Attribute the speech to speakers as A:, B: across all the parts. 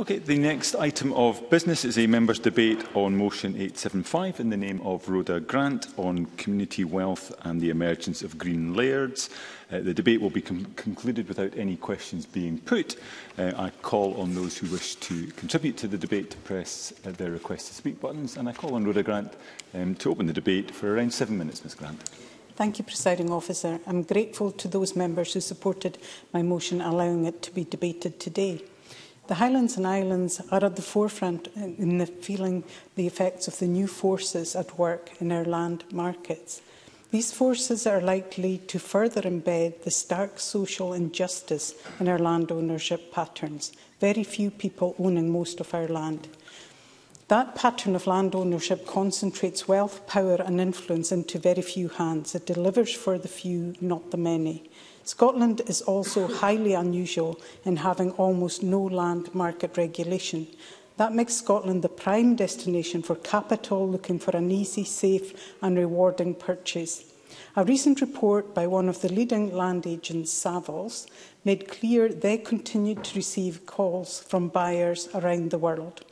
A: Okay, the next item of business is a members' debate on motion 875 in the name of Rhoda Grant on community wealth and the emergence of green lairds. Uh, the debate will be concluded without any questions being put. Uh, I call on those who wish to contribute to the debate to press uh, their request to speak buttons and I call on Rhoda Grant um, to open the debate for around seven minutes, Ms Grant.
B: Thank you, Presiding Officer. I'm grateful to those members who supported my motion allowing it to be debated today. The Highlands and Islands are at the forefront in the feeling the effects of the new forces at work in our land markets. These forces are likely to further embed the stark social injustice in our land ownership patterns, very few people owning most of our land. That pattern of land ownership concentrates wealth, power and influence into very few hands. It delivers for the few, not the many. Scotland is also highly unusual in having almost no land market regulation. That makes Scotland the prime destination for capital looking for an easy, safe and rewarding purchase. A recent report by one of the leading land agents, Savills, made clear they continued to receive calls from buyers around the world.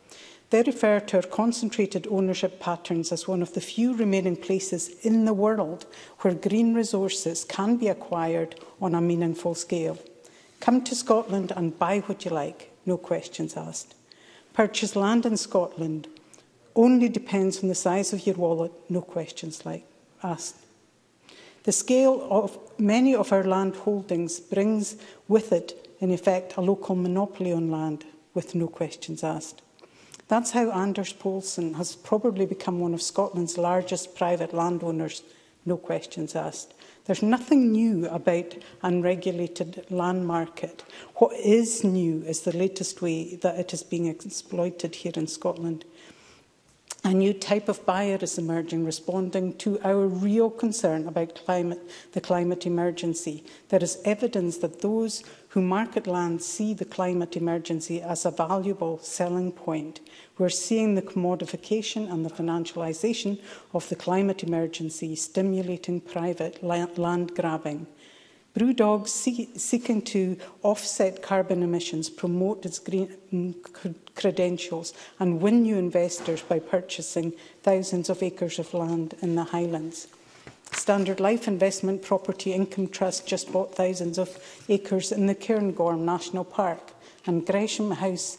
B: They refer to our concentrated ownership patterns as one of the few remaining places in the world where green resources can be acquired on a meaningful scale. Come to Scotland and buy what you like, no questions asked. Purchase land in Scotland only depends on the size of your wallet, no questions like, asked. The scale of many of our land holdings brings with it, in effect, a local monopoly on land with no questions asked. That's how Anders Poulsen has probably become one of Scotland's largest private landowners, no questions asked. There's nothing new about unregulated land market. What is new is the latest way that it is being exploited here in Scotland. A new type of buyer is emerging, responding to our real concern about climate, the climate emergency. There is evidence that those who market land see the climate emergency as a valuable selling point. We're seeing the commodification and the financialization of the climate emergency stimulating private land grabbing. Brew dogs see seeking to offset carbon emissions promote its green mm, credentials and win new investors by purchasing thousands of acres of land in the Highlands. Standard Life Investment Property Income Trust just bought thousands of acres in the Cairngorm National Park and Gresham House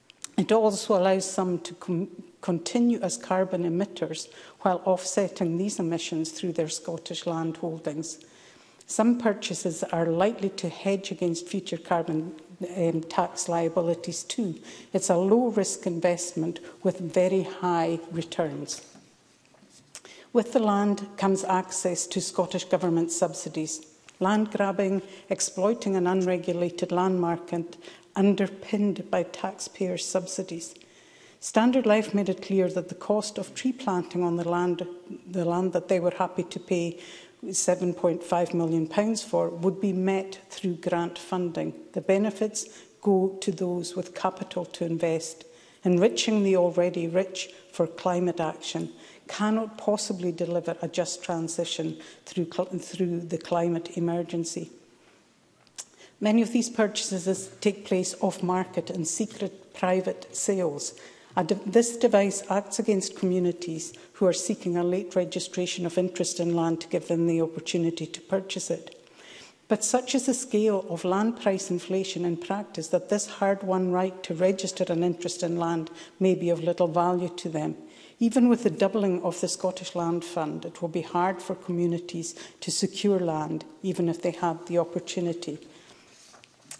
B: It also allows some to continue as carbon emitters while offsetting these emissions through their Scottish land holdings. Some purchases are likely to hedge against future carbon um, tax liabilities too. It's a low-risk investment with very high returns. With the land comes access to Scottish Government subsidies. Land grabbing, exploiting an unregulated land market underpinned by taxpayer subsidies. Standard Life made it clear that the cost of tree planting on the land, the land that they were happy to pay £7.5 million pounds for would be met through grant funding. The benefits go to those with capital to invest. Enriching the already rich for climate action cannot possibly deliver a just transition through, through the climate emergency. Many of these purchases take place off-market and secret private sales. And this device acts against communities who are seeking a late registration of interest in land to give them the opportunity to purchase it. But such is the scale of land price inflation in practice that this hard-won right to register an interest in land may be of little value to them. Even with the doubling of the Scottish Land Fund, it will be hard for communities to secure land, even if they had the opportunity.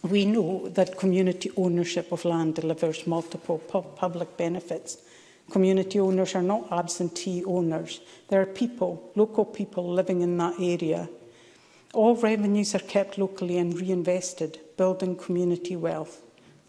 B: We know that community ownership of land delivers multiple pu public benefits. Community owners are not absentee owners. There are people, local people living in that area. All revenues are kept locally and reinvested, building community wealth.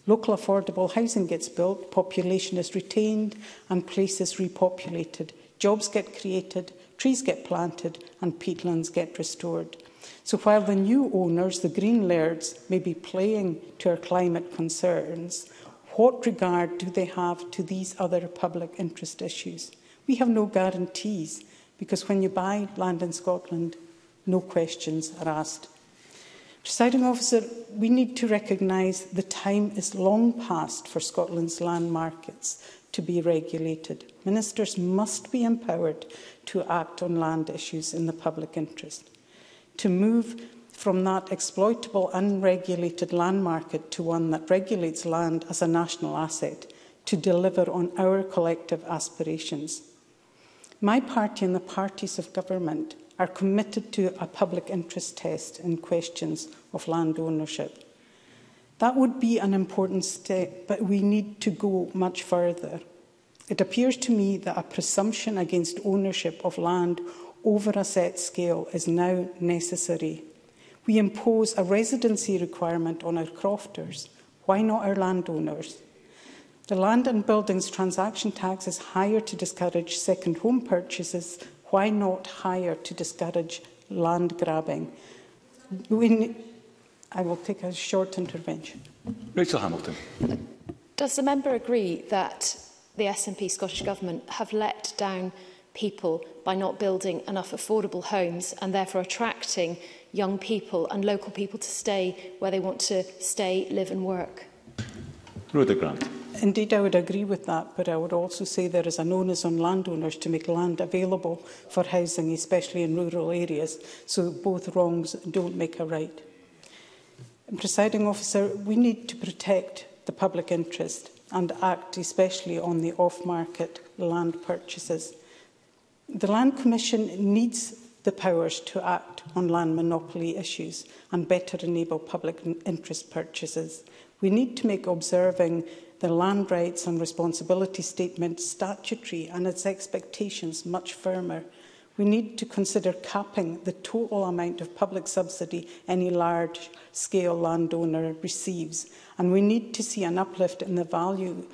B: Local affordable housing gets built, population is retained and places repopulated. Jobs get created, trees get planted and peatlands get restored. So while the new owners, the green lairds, may be playing to our climate concerns, what regard do they have to these other public interest issues? We have no guarantees because when you buy land in Scotland, no questions are asked. Presiding officer, we need to recognise the time is long past for Scotland's land markets to be regulated. Ministers must be empowered to act on land issues in the public interest to move from that exploitable, unregulated land market to one that regulates land as a national asset to deliver on our collective aspirations. My party and the parties of government are committed to a public interest test in questions of land ownership. That would be an important step, but we need to go much further. It appears to me that a presumption against ownership of land over a set scale is now necessary. We impose a residency requirement on our crofters. Why not our landowners? The land and buildings transaction tax is higher to discourage second home purchases. Why not higher to discourage land grabbing? We I will take a short intervention.
A: Rachel Hamilton.
C: Does the member agree that the SNP Scottish Government have let down people by not building enough affordable homes and therefore attracting young people and local people to stay where they want to stay, live and work.
A: Rhoda Grant.
B: Indeed, I would agree with that, but I would also say there is an onus on landowners to make land available for housing, especially in rural areas, so both wrongs don't make a right. And presiding officer, we need to protect the public interest and act especially on the off-market land purchases. The Land Commission needs the powers to act on land monopoly issues and better enable public interest purchases. We need to make observing the land rights and responsibility statement statutory and its expectations much firmer. We need to consider capping the total amount of public subsidy any large-scale landowner receives, and we need to see an uplift in the value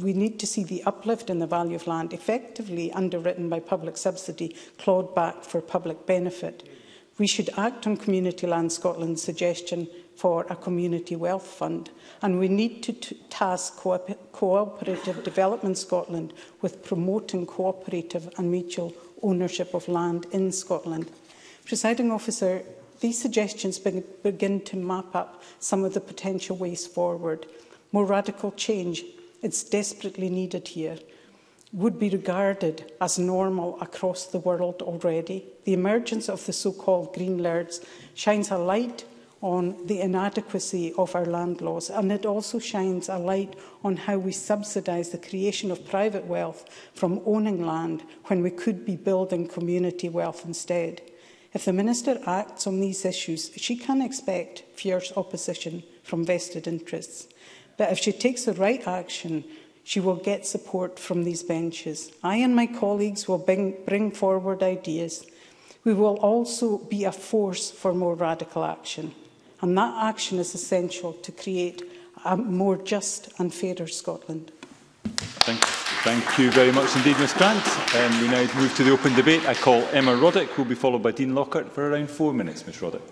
B: we need to see the uplift in the value of land effectively underwritten by public subsidy clawed back for public benefit. We should act on Community Land Scotland's suggestion for a community wealth fund and we need to task Co Cooperative Development Scotland with promoting cooperative and mutual ownership of land in Scotland. Presiding officer, these suggestions be begin to map up some of the potential ways forward. More radical change it's desperately needed here, would be regarded as normal across the world already. The emergence of the so-called green lords shines a light on the inadequacy of our land laws, and it also shines a light on how we subsidise the creation of private wealth from owning land when we could be building community wealth instead. If the Minister acts on these issues, she can expect fierce opposition from vested interests. But if she takes the right action, she will get support from these benches. I and my colleagues will bring, bring forward ideas. We will also be a force for more radical action. And that action is essential to create a more just and fairer Scotland.
A: Thank you. Thank you very much indeed, Ms Grant. Um, we now move to the open debate. I call Emma Roddick, who will be followed by Dean Lockhart for around four minutes, Ms Roddick.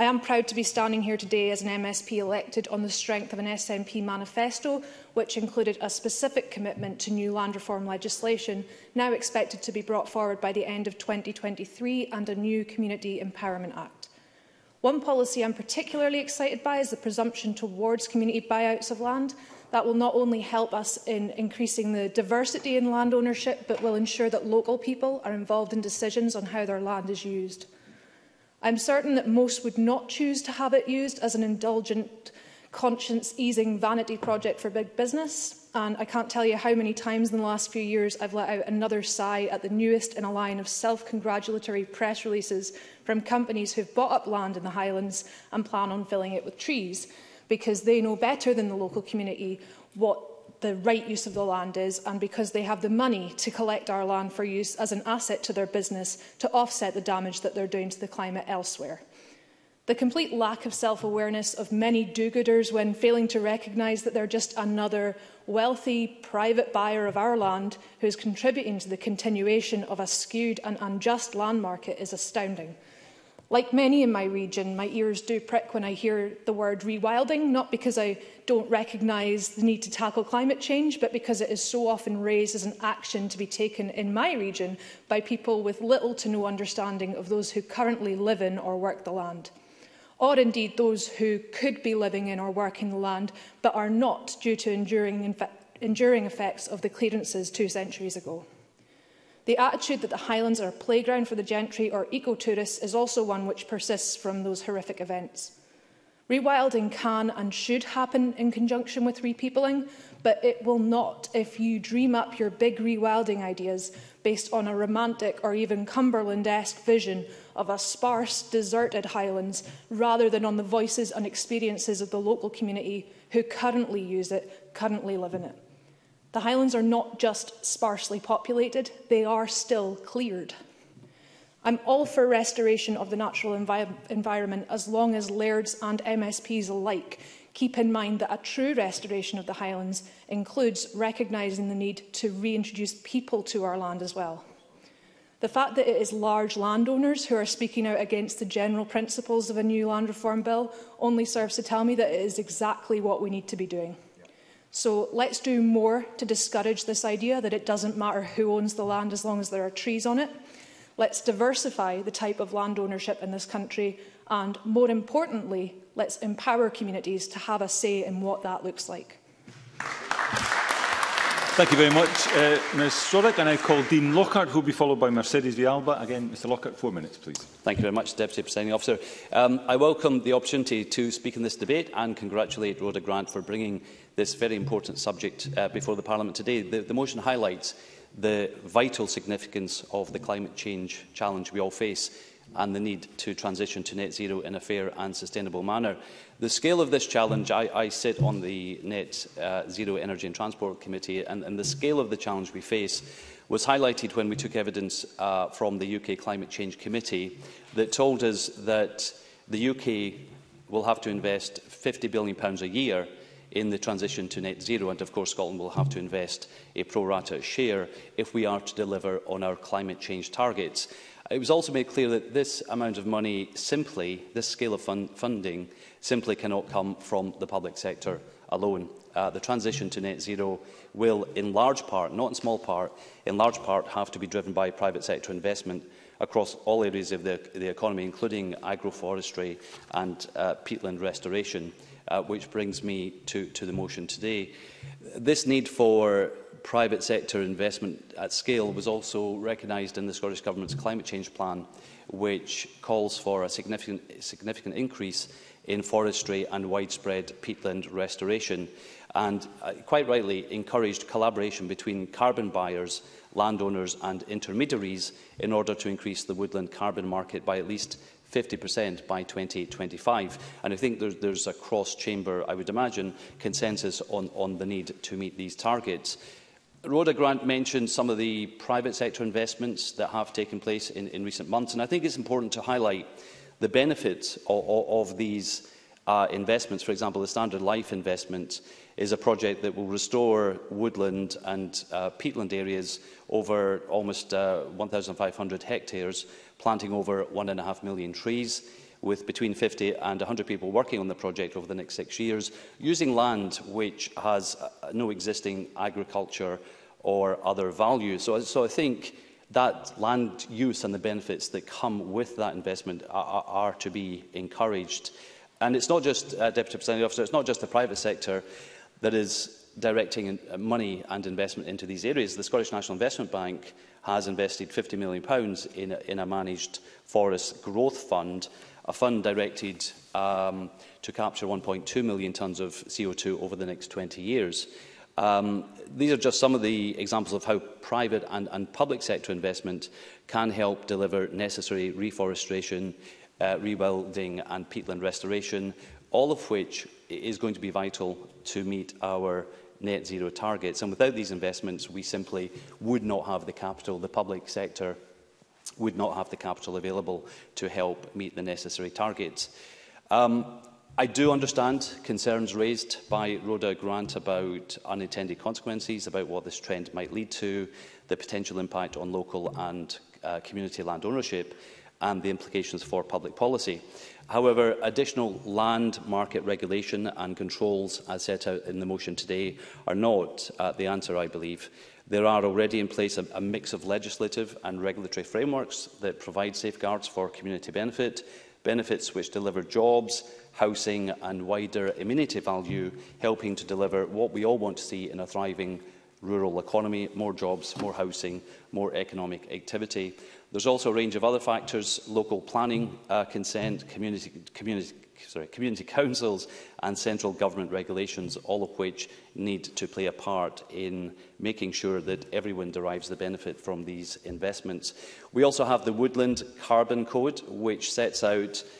D: I am proud to be standing here today as an MSP elected on the strength of an SNP manifesto, which included a specific commitment to new land reform legislation, now expected to be brought forward by the end of 2023, and a new Community Empowerment Act. One policy I'm particularly excited by is the presumption towards community buyouts of land. That will not only help us in increasing the diversity in land ownership, but will ensure that local people are involved in decisions on how their land is used. I'm certain that most would not choose to have it used as an indulgent, conscience-easing vanity project for big business. And I can't tell you how many times in the last few years I've let out another sigh at the newest in a line of self-congratulatory press releases from companies who've bought up land in the Highlands and plan on filling it with trees because they know better than the local community what the right use of the land is and because they have the money to collect our land for use as an asset to their business to offset the damage that they're doing to the climate elsewhere. The complete lack of self-awareness of many do-gooders when failing to recognise that they're just another wealthy private buyer of our land who is contributing to the continuation of a skewed and unjust land market is astounding. Like many in my region, my ears do prick when I hear the word rewilding, not because I don't recognise the need to tackle climate change, but because it is so often raised as an action to be taken in my region by people with little to no understanding of those who currently live in or work the land. Or indeed those who could be living in or working the land, but are not due to enduring, enduring effects of the clearances two centuries ago. The attitude that the Highlands are a playground for the gentry or ecotourists is also one which persists from those horrific events. Rewilding can and should happen in conjunction with repeopling, but it will not if you dream up your big rewilding ideas based on a romantic or even Cumberland-esque vision of a sparse, deserted Highlands rather than on the voices and experiences of the local community who currently use it, currently live in it. The Highlands are not just sparsely populated, they are still cleared. I'm all for restoration of the natural envi environment as long as lairds and MSPs alike keep in mind that a true restoration of the Highlands includes recognising the need to reintroduce people to our land as well. The fact that it is large landowners who are speaking out against the general principles of a new land reform bill only serves to tell me that it is exactly what we need to be doing. So let's do more to discourage this idea that it doesn't matter who owns the land as long as there are trees on it. Let's diversify the type of land ownership in this country and, more importantly, let's empower communities to have a say in what that looks like.
A: Thank you very much, uh, Ms and I call Dean Lockhart, who will be followed by Mercedes Vialba. Again, Mr Lockhart, four minutes, please.
E: Thank you very much, Deputy Presiding Officer. Um, I welcome the opportunity to speak in this debate and congratulate Rhoda Grant for bringing this very important subject uh, before the Parliament today. The, the motion highlights the vital significance of the climate change challenge we all face and the need to transition to net zero in a fair and sustainable manner. The scale of this challenge, I, I sit on the Net uh, Zero Energy and Transport Committee, and, and the scale of the challenge we face was highlighted when we took evidence uh, from the UK Climate Change Committee that told us that the UK will have to invest £50 billion pounds a year in the transition to net zero and of course Scotland will have to invest a pro rata share if we are to deliver on our climate change targets It was also made clear that this amount of money simply, this scale of fun funding, simply cannot come from the public sector alone. Uh, the transition to net zero will, in large part, not in small part, in large part have to be driven by private sector investment across all areas of the, the economy, including agroforestry and uh, peatland restoration uh, which brings me to, to the motion today. This need for private sector investment at scale was also recognised in the Scottish Government's climate change plan, which calls for a significant, significant increase in forestry and widespread peatland restoration, and uh, quite rightly encouraged collaboration between carbon buyers, landowners and intermediaries in order to increase the woodland carbon market by at least 50% by 2025. And I think there's, there's a cross-chamber, I would imagine, consensus on, on the need to meet these targets. Rhoda Grant mentioned some of the private sector investments that have taken place in, in recent months, and I think it's important to highlight the benefits of, of, of these uh, investments. For example, the Standard Life investment is a project that will restore woodland and uh, peatland areas over almost uh, 1,500 hectares planting over one and a half million trees with between 50 and 100 people working on the project over the next six years, using land which has uh, no existing agriculture or other value. So, so I think that land use and the benefits that come with that investment are, are to be encouraged. And it's not just, uh, Deputy Presiding Officer, it's not just the private sector that is directing uh, money and investment into these areas. The Scottish National Investment Bank has invested £50 million in, in a managed forest growth fund, a fund directed um, to capture 1.2 million tonnes of CO2 over the next 20 years. Um, these are just some of the examples of how private and, and public sector investment can help deliver necessary reforestation, uh, rewilding and peatland restoration, all of which is going to be vital to meet our net zero targets. And without these investments, we simply would not have the capital. The public sector would not have the capital available to help meet the necessary targets. Um, I do understand concerns raised by Rhoda Grant about unintended consequences, about what this trend might lead to, the potential impact on local and uh, community land ownership, and the implications for public policy. However, additional land market regulation and controls, as set out in the motion today, are not uh, the answer, I believe. There are already in place a, a mix of legislative and regulatory frameworks that provide safeguards for community benefit, benefits which deliver jobs, housing and wider immunity value, helping to deliver what we all want to see in a thriving rural economy, more jobs, more housing, more economic activity. There's also a range of other factors, local planning uh, consent, community, community, sorry, community councils and central government regulations, all of which need to play a part in making sure that everyone derives the benefit from these investments. We also have the Woodland Carbon Code, which sets out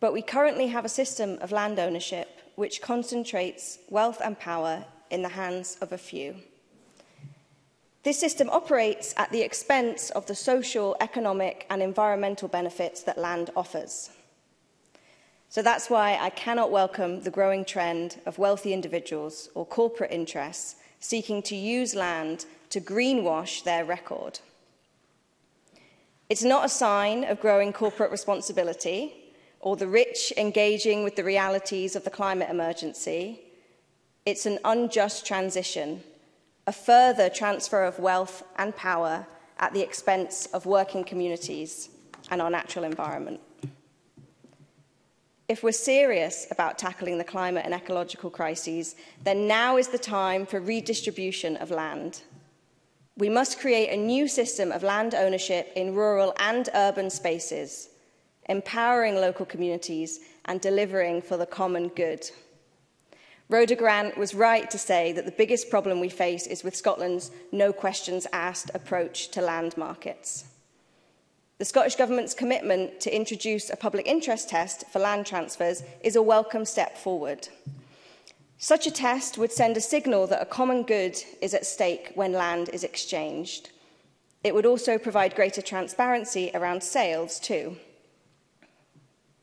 F: But we currently have a system of land ownership which concentrates wealth and power in the hands of a few. This system operates at the expense of the social, economic and environmental benefits that land offers. So that's why I cannot welcome the growing trend of wealthy individuals or corporate interests seeking to use land to greenwash their record. It's not a sign of growing corporate responsibility or the rich engaging with the realities of the climate emergency. It's an unjust transition a further transfer of wealth and power at the expense of working communities and our natural environment. If we're serious about tackling the climate and ecological crises, then now is the time for redistribution of land. We must create a new system of land ownership in rural and urban spaces, empowering local communities and delivering for the common good. Rhoda Grant was right to say that the biggest problem we face is with Scotland's no questions asked approach to land markets. The Scottish Government's commitment to introduce a public interest test for land transfers is a welcome step forward. Such a test would send a signal that a common good is at stake when land is exchanged. It would also provide greater transparency around sales too.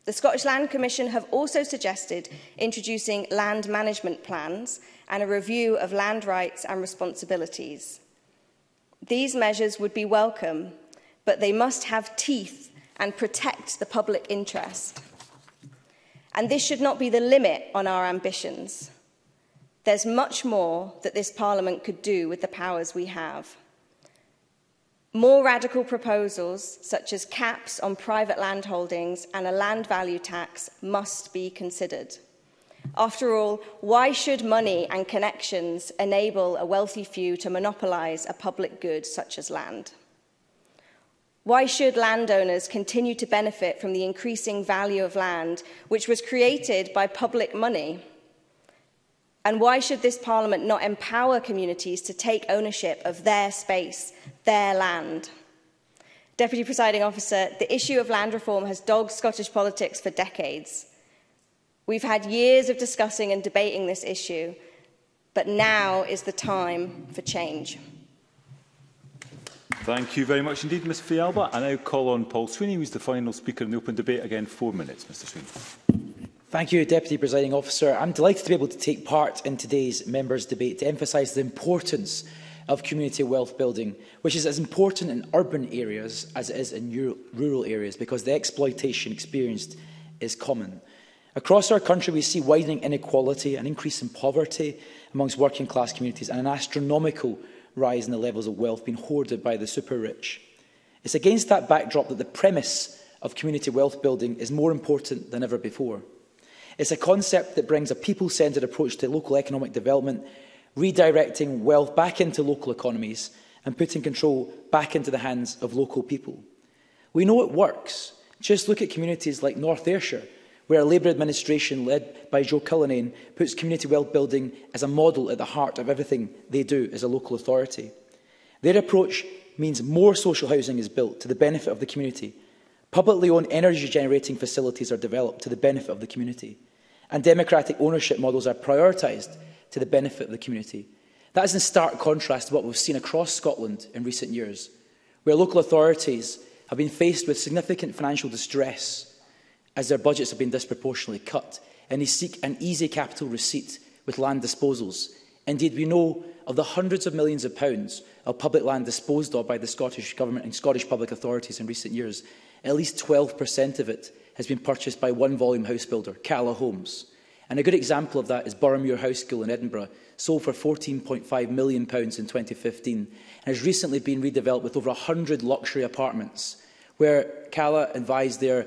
F: The Scottish Land Commission have also suggested introducing land management plans and a review of land rights and responsibilities. These measures would be welcome, but they must have teeth and protect the public interest. And this should not be the limit on our ambitions. There's much more that this Parliament could do with the powers we have. More radical proposals, such as caps on private land holdings and a land value tax, must be considered. After all, why should money and connections enable a wealthy few to monopolise a public good such as land? Why should landowners continue to benefit from the increasing value of land, which was created by public money? And why should this Parliament not empower communities to take ownership of their space, their land? Deputy Presiding Officer, the issue of land reform has dogged Scottish politics for decades. We've had years of discussing and debating this issue, but now is the time for change.
A: Thank you very much indeed, Ms Fialba. I now call on Paul Sweeney, who is the final speaker in the open debate. Again, four minutes, Mr Sweeney.
G: Thank you, Deputy Presiding Officer. I'm delighted to be able to take part in today's members' debate to emphasise the importance of community wealth building, which is as important in urban areas as it is in rural areas because the exploitation experienced is common. Across our country, we see widening inequality, an increase in poverty amongst working class communities and an astronomical rise in the levels of wealth being hoarded by the super rich. It's against that backdrop that the premise of community wealth building is more important than ever before. It's a concept that brings a people-centred approach to local economic development, redirecting wealth back into local economies and putting control back into the hands of local people. We know it works. Just look at communities like North Ayrshire, where a Labour administration led by Joe Cullinan puts community wealth building as a model at the heart of everything they do as a local authority. Their approach means more social housing is built to the benefit of the community Publicly owned energy generating facilities are developed to the benefit of the community, and democratic ownership models are prioritised to the benefit of the community. That is in stark contrast to what we've seen across Scotland in recent years, where local authorities have been faced with significant financial distress as their budgets have been disproportionately cut, and they seek an easy capital receipt with land disposals. Indeed, we know of the hundreds of millions of pounds of public land disposed of by the Scottish Government and Scottish public authorities in recent years, at least 12% of it has been purchased by one volume house builder, Calla Homes. And a good example of that is Boroughmuir House School in Edinburgh, sold for £14.5 million in 2015 and has recently been redeveloped with over 100 luxury apartments, where Calla advised their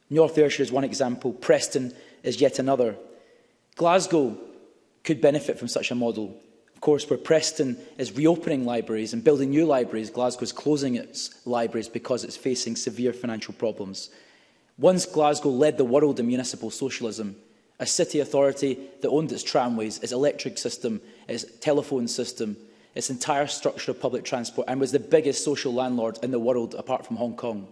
G: North Ayrshire is one example, Preston is yet another. Glasgow could benefit from such a model. Of course, where Preston is reopening libraries and building new libraries, Glasgow is closing its libraries because it's facing severe financial problems. Once Glasgow led the world in municipal socialism, a city authority that owned its tramways, its electric system, its telephone system, its entire structure of public transport and was the biggest social landlord in the world apart from Hong Kong.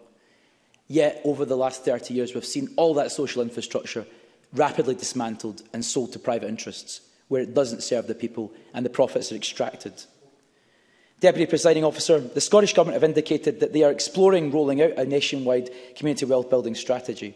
G: Yet, over the last 30 years, we've seen all that social infrastructure rapidly dismantled and sold to private interests, where it doesn't serve the people and the profits are extracted. Deputy Presiding Officer, the Scottish Government have indicated that they are exploring rolling out a nationwide community wealth building strategy.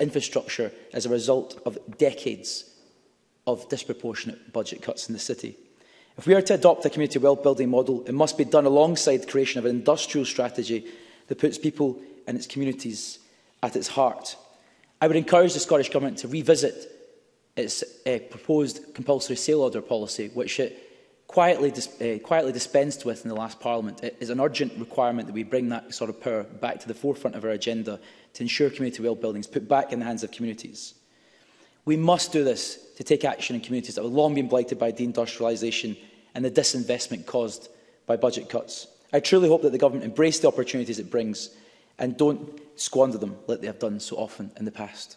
G: infrastructure as a result of decades of disproportionate budget cuts in the city. If we are to adopt a community wealth building model, it must be done alongside the creation of an industrial strategy that puts people and its communities at its heart. I would encourage the Scottish Government to revisit its uh, proposed compulsory sale order policy, which it quietly, dis uh, quietly dispensed with in the last Parliament. It is an urgent requirement that we bring that sort of power back to the forefront of our agenda to ensure community well buildings put back in the hands of communities. We must do this to take action in communities that have long been blighted by deindustrialisation and the disinvestment caused by budget cuts. I truly hope that the government embrace the opportunities it brings and don't squander them like they have done so often in the past.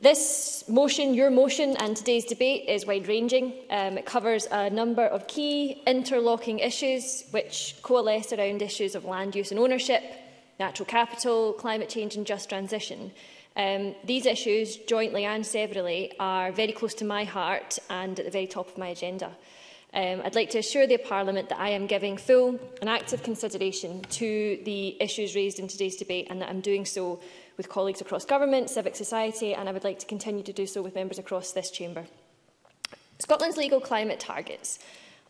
H: This motion, your motion and today's debate is wide-ranging. Um, it covers a number of key interlocking issues which coalesce around issues of land use and ownership – natural capital, climate change and just transition. Um, these issues, jointly and severally, are very close to my heart and at the very top of my agenda. Um, I'd like to assure the Parliament that I am giving full and active consideration to the issues raised in today's debate and that I'm doing so with colleagues across government, civic society, and I would like to continue to do so with members across this chamber. Scotland's legal climate targets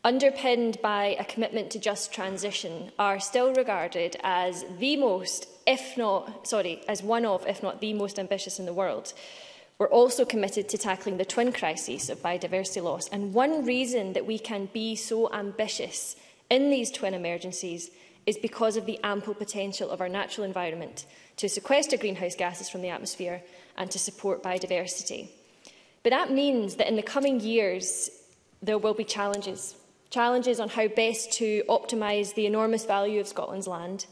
H: underpinned by a commitment to just transition, are still regarded as the most, if not, sorry, as one of, if not the most ambitious in the world. We're also committed to tackling the twin crises of biodiversity loss. And one reason that we can be so ambitious in these twin emergencies is because of the ample potential of our natural environment to sequester greenhouse gases from the atmosphere and to support biodiversity. But that means that in the coming years, there will be challenges challenges on how best to optimise the enormous value of Scotland's land,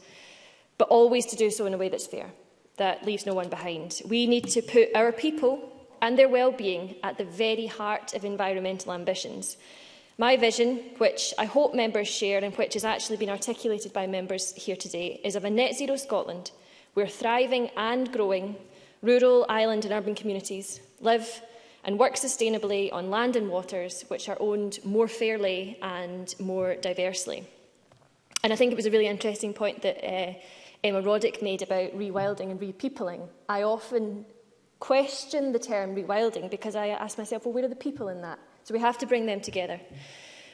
H: but always to do so in a way that's fair, that leaves no one behind. We need to put our people and their well-being at the very heart of environmental ambitions. My vision, which I hope members share and which has actually been articulated by members here today, is of a net zero Scotland where thriving and growing rural, island and urban communities live, and work sustainably on land and waters which are owned more fairly and more diversely. And I think it was a really interesting point that uh, Emma Roddick made about rewilding and repeopling. I often question the term rewilding because I ask myself, well, where are the people in that? So we have to bring them together.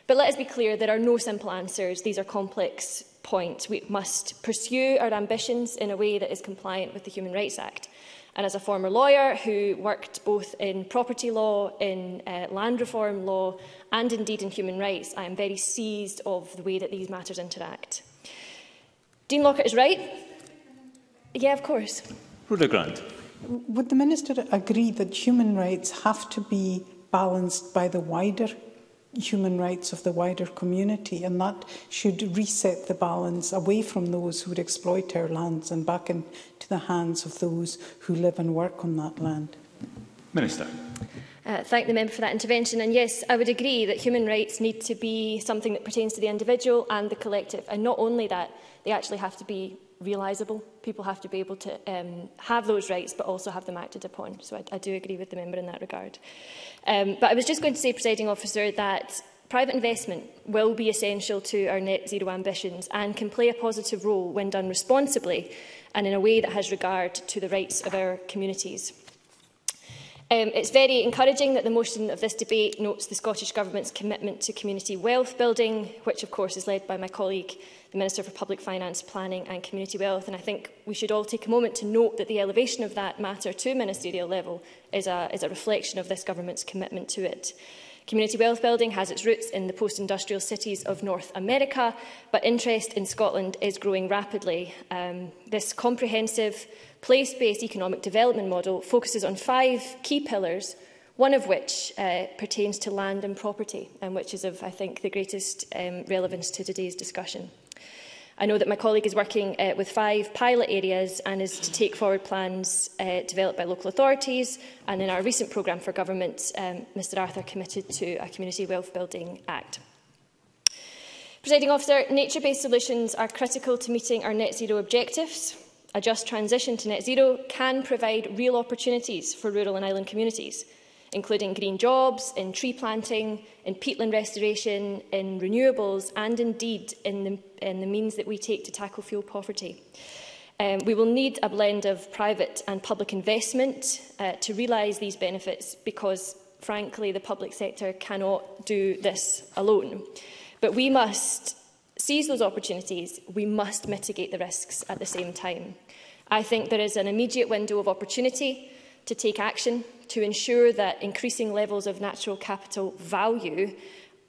H: But let us be clear, there are no simple answers. These are complex points. We must pursue our ambitions in a way that is compliant with the Human Rights Act. And as a former lawyer who worked both in property law, in uh, land reform law, and indeed in human rights, I am very seized of the way that these matters interact. Dean Lockhart is right. Yeah, of course.
A: Rhoda Grant.
B: Would the Minister agree that human rights have to be balanced by the wider human rights of the wider community, and that should reset the balance away from those who would exploit our lands and back into the hands of those who live and work on that land.
A: Minister.
H: Uh, thank the member for that intervention. And yes, I would agree that human rights need to be something that pertains to the individual and the collective. And not only that, they actually have to be realisable. People have to be able to um, have those rights but also have them acted upon. So I, I do agree with the member in that regard. Um, but I was just going to say, presiding officer, that private investment will be essential to our net zero ambitions and can play a positive role when done responsibly and in a way that has regard to the rights of our communities. Um, it's very encouraging that the motion of this debate notes the Scottish Government's commitment to community wealth building, which of course is led by my colleague the Minister for Public Finance, Planning and Community Wealth. And I think we should all take a moment to note that the elevation of that matter to ministerial level is a, is a reflection of this government's commitment to it. Community wealth building has its roots in the post-industrial cities of North America, but interest in Scotland is growing rapidly. Um, this comprehensive place-based economic development model focuses on five key pillars, one of which uh, pertains to land and property, and which is of, I think, the greatest um, relevance to today's discussion. I know that my colleague is working uh, with five pilot areas and is to take forward plans uh, developed by local authorities. And in our recent programme for government, um, Mr Arthur committed to a Community Wealth Building Act. Presiding officer, nature-based solutions are critical to meeting our net zero objectives. A just transition to net zero can provide real opportunities for rural and island communities – including green jobs, in tree planting, in peatland restoration, in renewables and indeed in the, in the means that we take to tackle fuel poverty. Um, we will need a blend of private and public investment uh, to realise these benefits because, frankly, the public sector cannot do this alone. But we must seize those opportunities. We must mitigate the risks at the same time. I think there is an immediate window of opportunity to take action to ensure that increasing levels of natural capital value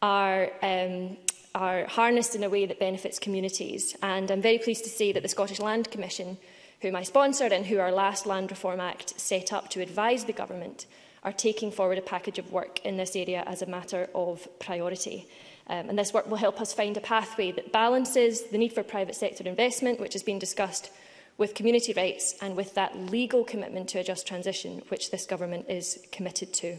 H: are um, are harnessed in a way that benefits communities. And I'm very pleased to say that the Scottish Land Commission, whom I sponsored and who our last Land Reform Act set up to advise the government, are taking forward a package of work in this area as a matter of priority. Um, and this work will help us find a pathway that balances the need for private sector investment, which has been discussed with community rights and with that legal commitment to a just transition which this government is committed to.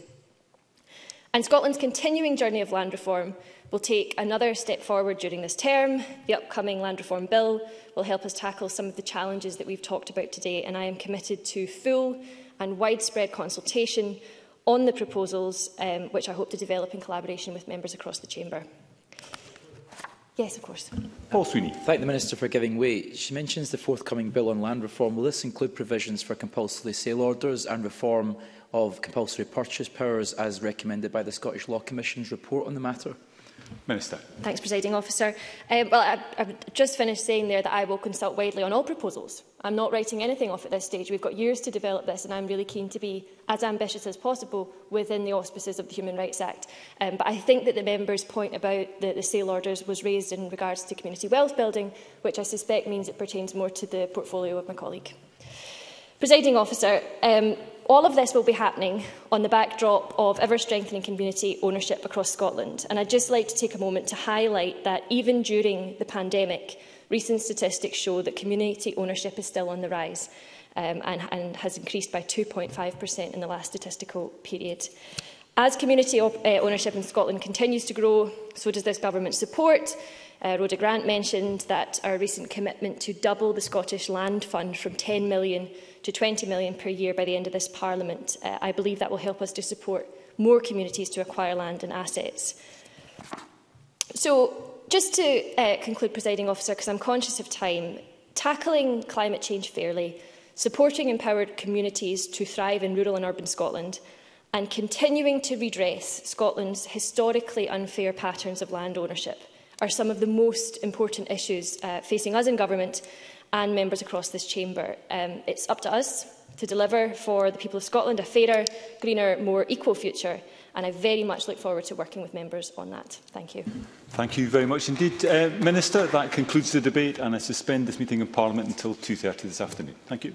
H: And Scotland's continuing journey of land reform will take another step forward during this term. The upcoming land reform bill will help us tackle some of the challenges that we've talked about today, and I am committed to full and widespread consultation on the proposals, um, which I hope to develop in collaboration with members across the Chamber. Yes, of course.
A: Paul Sweeney.
G: Thank the Minister for giving way. She mentions the forthcoming bill on land reform. Will this include provisions for compulsory sale orders and reform of compulsory purchase powers as recommended by the Scottish Law Commission's report on the matter?
A: Minister.
H: Thanks, Presiding Officer. Um, well, I, I've just finished saying there that I will consult widely on all proposals. I'm not writing anything off at this stage. We've got years to develop this, and I'm really keen to be as ambitious as possible within the auspices of the Human Rights Act. Um, but I think that the member's point about the, the sale orders was raised in regards to community wealth building, which I suspect means it pertains more to the portfolio of my colleague. Presiding Officer, um, all of this will be happening on the backdrop of ever-strengthening community ownership across Scotland. And I'd just like to take a moment to highlight that even during the pandemic, recent statistics show that community ownership is still on the rise um, and, and has increased by 2.5% in the last statistical period. As community op uh, ownership in Scotland continues to grow, so does this government support Uh, Rhoda Grant mentioned that our recent commitment to double the Scottish Land Fund from 10 million to 20 million per year by the end of this Parliament. Uh, I believe that will help us to support more communities to acquire land and assets. So just to uh, conclude, presiding officer, because I'm conscious of time, tackling climate change fairly, supporting empowered communities to thrive in rural and urban Scotland, and continuing to redress Scotland's historically unfair patterns of land ownership are some of the most important issues uh, facing us in government and members across this chamber. Um, it's up to us to deliver for the people of Scotland a fairer, greener, more equal future. And I very much look forward to working with members on that. Thank you.
A: Thank you very much indeed. Uh, Minister, that concludes the debate and I suspend this meeting in Parliament until 2.30 this afternoon. Thank you.